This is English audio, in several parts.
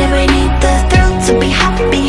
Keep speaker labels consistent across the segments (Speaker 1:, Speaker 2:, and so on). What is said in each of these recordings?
Speaker 1: I need the thrill to be happy.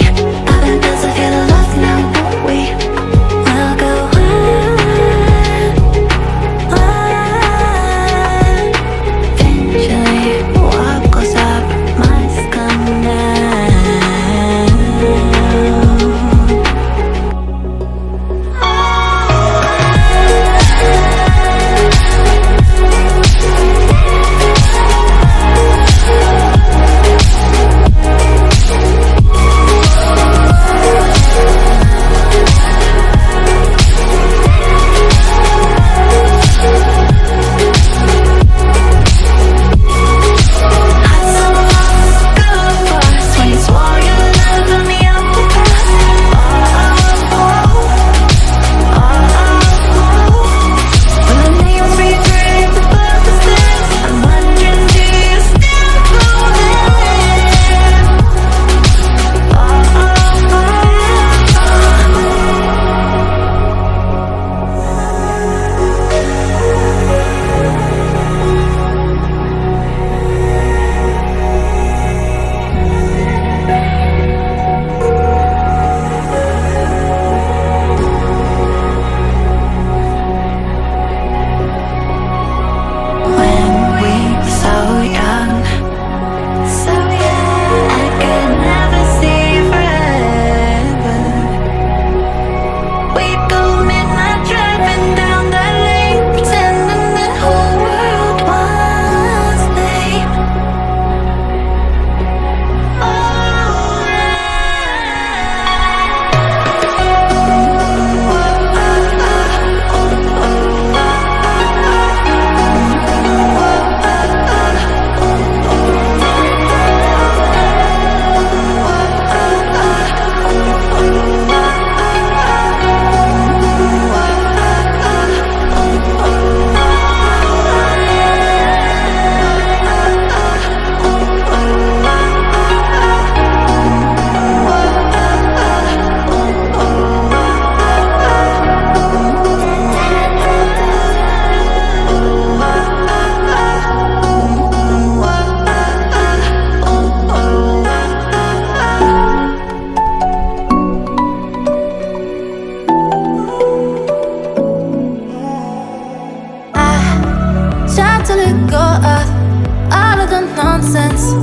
Speaker 1: sense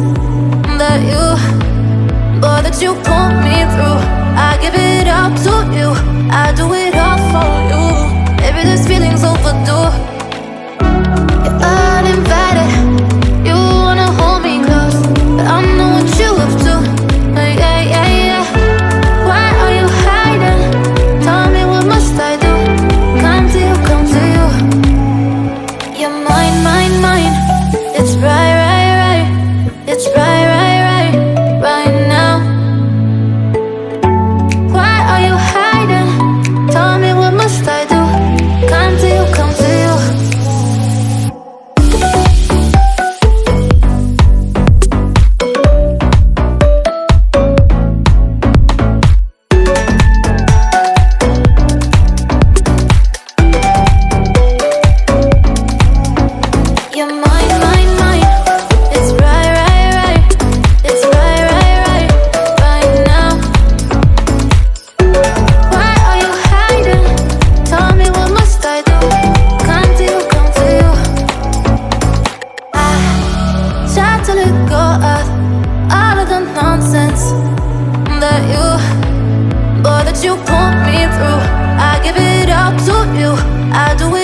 Speaker 1: that
Speaker 2: you, boy, that you put me through. I give it up to you, I do it all for you. Maybe this feeling's overdue. I do it.